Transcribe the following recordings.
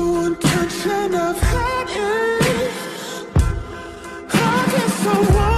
intention of hurting. I guess I.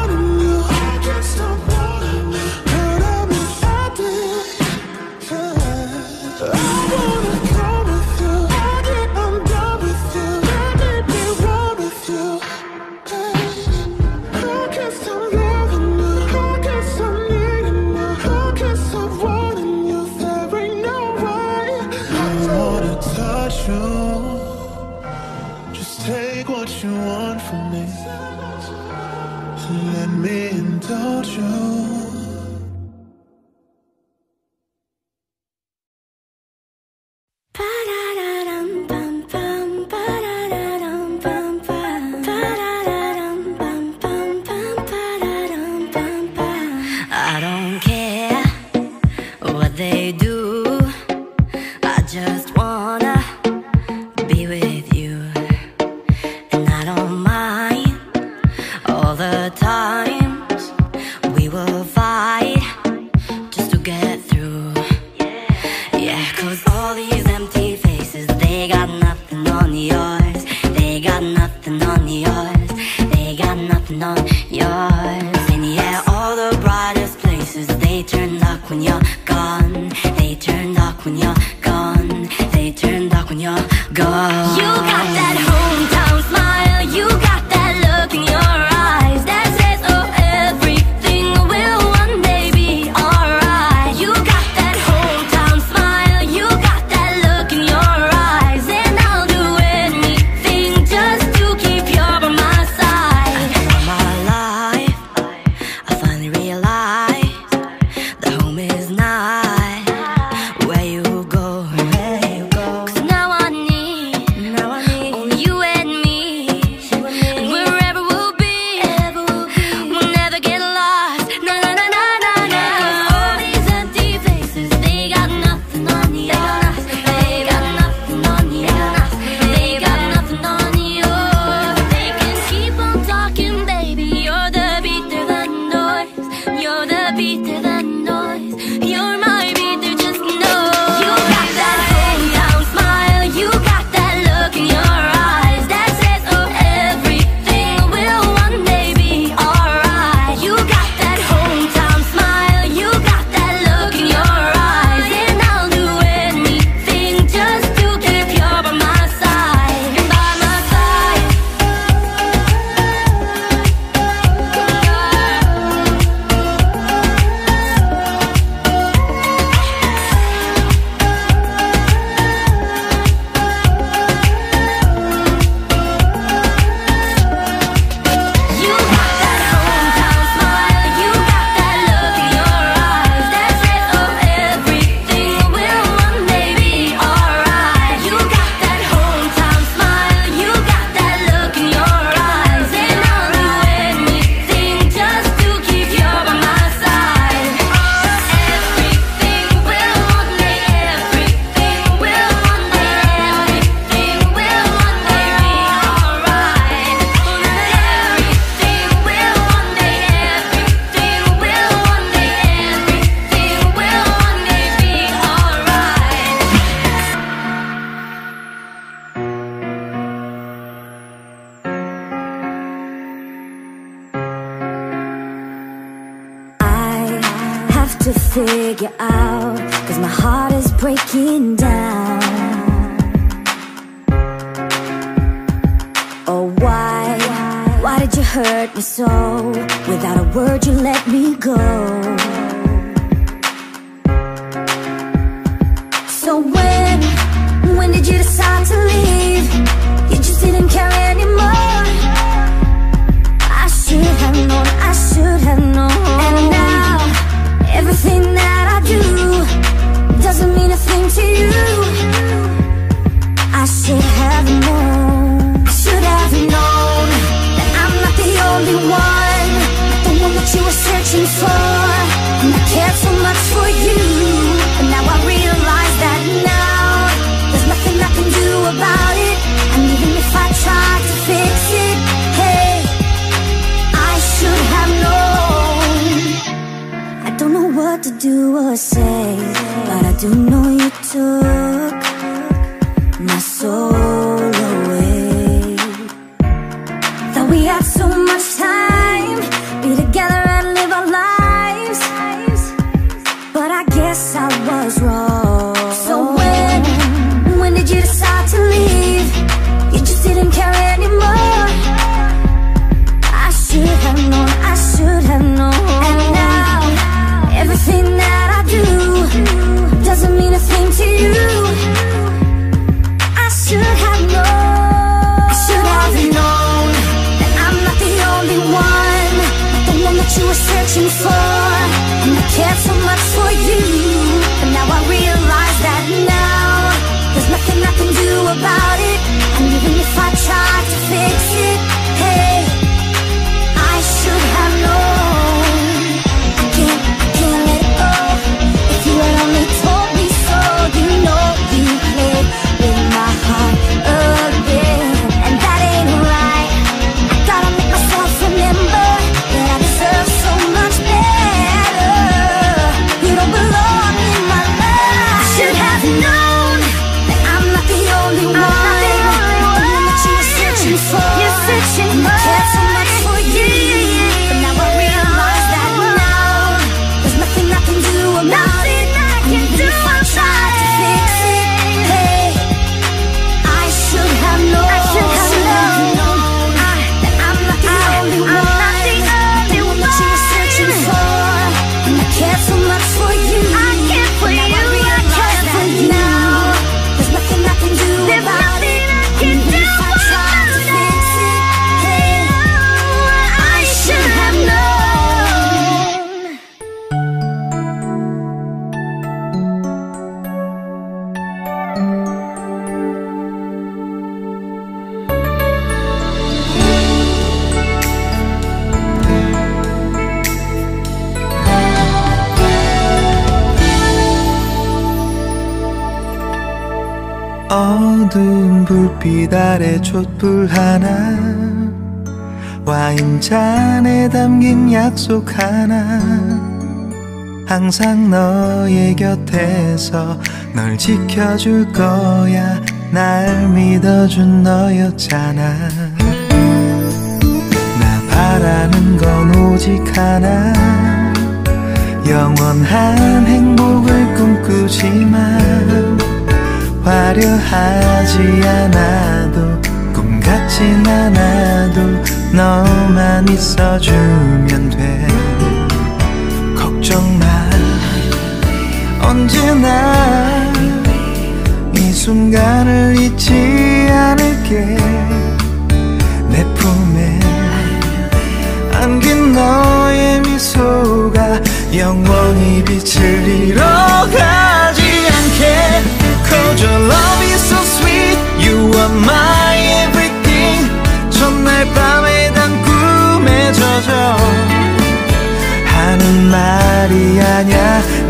Let me indulge you. will fight just to get through. Yeah, cause all these empty faces, they got nothing on yours. They got nothing on yours. They got nothing on yours. And yeah, all the brightest places, they turn dark when you're gone. They turn dark when you're gone. They turn dark when you're gone. take you out Cause my heart is breaking down. Oh why, why did you hurt me so? Without a word you let me go. So when, when did you decide should have known. Should have known That I'm not the only one. Not the one that you were searching for. I cared so much for you. But now I realize that now There's nothing I can do about it. And even if I tried to fix it Hey, I should have known. I don't know what to do or say But I do know we had so much time, cared so much for you, but now I realize that now there's nothing I can do about it. And even if I tried to fix it, 어두운 불빛 아래 촛불 하나 와인잔에 담긴 약속 하나. 항상 너의 곁에서 널 지켜줄 거야. 날 믿어준 너였잖아. 나 바라는 건 오직 하나. 영원한 행복을 꿈꾸지만 화려하지 않아도 꿈 같진 않아도 너만 있어주면 돼. 걱정 마. 언제나 이 순간을 잊지 않을게. 내 품에 안긴 너의 미소가 영원히 빛을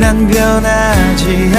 난 변하지 않아.